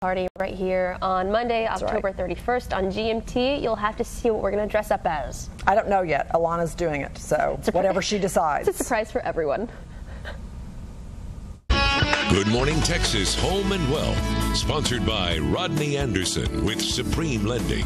party right here on Monday, That's October right. 31st on GMT. You'll have to see what we're going to dress up as. I don't know yet. Alana's doing it, so whatever she decides. It's a surprise for everyone. Good Morning Texas Home and Wealth, sponsored by Rodney Anderson with Supreme Lending.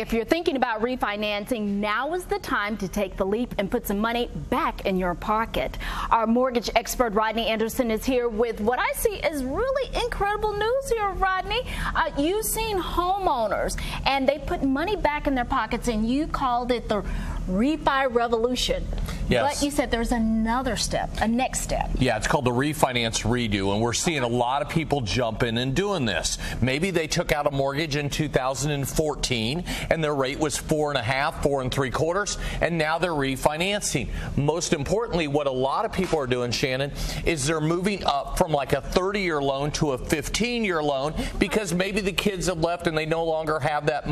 If you're thinking about refinancing, now is the time to take the leap and put some money back in your pocket. Our mortgage expert Rodney Anderson is here with what I see is really incredible news here, Rodney. Uh, you've seen homeowners and they put money back in their pockets and you called it the refi revolution. Yes. But you said there's another step, a next step. Yeah, it's called the refinance redo, and we're seeing a lot of people jump in and doing this. Maybe they took out a mortgage in 2014 and their rate was four and a half, four and three quarters, and now they're refinancing. Most importantly, what a lot of people are doing, Shannon, is they're moving up from like a 30 year loan to a 15 year loan because maybe the kids have left and they no longer have that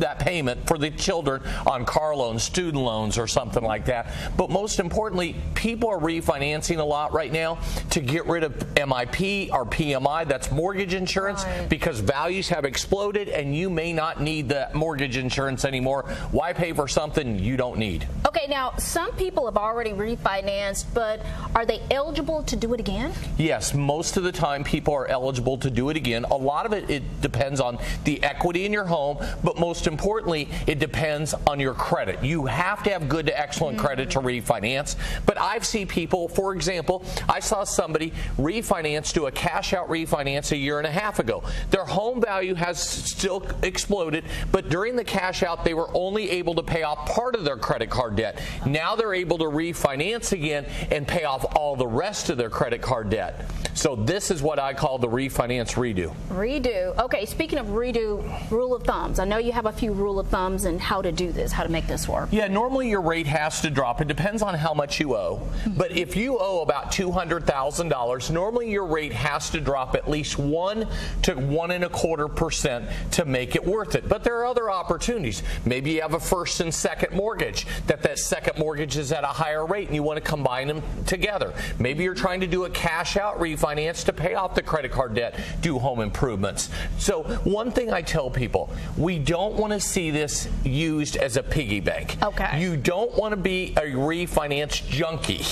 that payment for the children on car loans, student loans, or something like that. But most importantly, people are refinancing a lot right now to get rid of MIP or PMI, that's mortgage insurance, Right. because values have exploded and you may not need that mortgage insurance anymore. Why pay for something you don't need? Okay, now some people have already refinanced, but are they eligible to do it again? Yes, most of the time people are eligible to do it again. A lot of it, it depends on the equity in your home, but most importantly, it depends on your credit. You have to have good to excellent mm-hmm. credit to refinance. But I've seen people, for example, I saw somebody refinance, do a cash out refinance a year and a half ago. Their home value has still exploded, but during the cash out, they were only able to pay off part of their credit card debt. Now they're able to refinance again and pay off all the rest of their credit card debt. So this is what I call the refinance redo. Redo. Okay, speaking of redo, rule of thumbs. I know you have a few rule of thumbs and how to do this, how to make this work. Yeah, normally your rate has to drop. It depends on how much you owe. Mm-hmm. But if you owe about $200,000, normally your rate has to drop at least one to one and a quarter percent to make it worth it. But there are other opportunities. Maybe you have a first and second mortgage, that that second mortgage is at a higher rate and you want to combine them together. Maybe you're trying to do a cash out refinance to pay off the credit card debt, do home improvements. So one thing I tell people, we don't want to see this used as a piggy bank. Okay. You don't want to be a refinance junkie.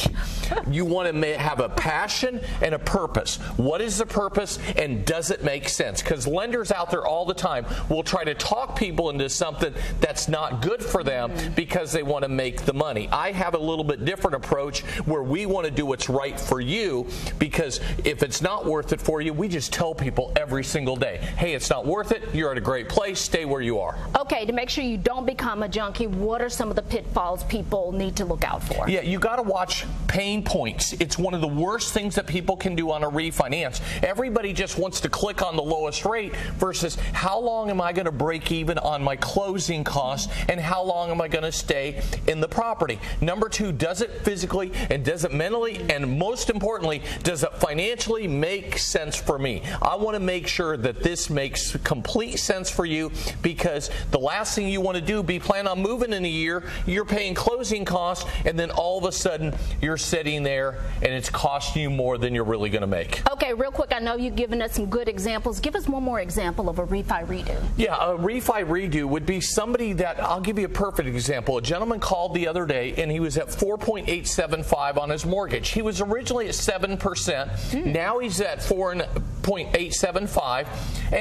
you want to have a passion and a purpose. What is the purpose and does it make sense? Because lenders out there all the time will try to talk people into something that's not good for them because they want to make the money. I have a little bit different approach where we want to do what's right for you because if it's not worth it for you, we just tell people every single day, hey, it's not worth it. You're at a great place. Stay where you are. Okay, to make sure you don't become a junkie, what are some of the pitfalls people need to look out for? Yeah, you got to watch pain points. It's one of the worst things that people can do on a refinance. Everybody just wants to click on the lowest rate versus how long am I going to break even on my closing costs and how long am I going to stay in the property. Number two, does it physically and does it mentally and most importantly, does it financially make sense for me? I want to make sure that this makes complete sense for you because the last thing you want to do be plan on moving in a year, you're paying closing costs and then all of a sudden you're sitting there and it's costing you more than you're really going to make. Okay, real quick, I know you've given us some good examples. Give us one more example of a refi redo. Yeah, a refi redo would be somebody that I'll give you a perfect example. A gentleman called the other day and he was at 4.875 on his mortgage. He was originally at 7%. Hmm. Now he's at 4 and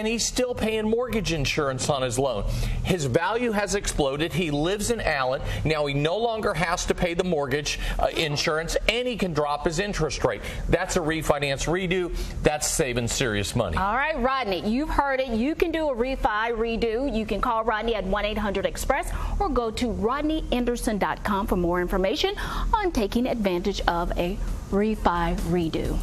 he's still paying mortgage insurance on his loan. His value has exploded. He lives in Allen. Now he no longer has to pay the mortgage uh, insurance and he can drop his interest rate. That's a refinance redo. That's saving serious money. All right, Rodney, you've heard it. You can do a refi redo. You can call Rodney at 1 800 Express or go to rodneyanderson.com for more information on taking advantage of a refi redo.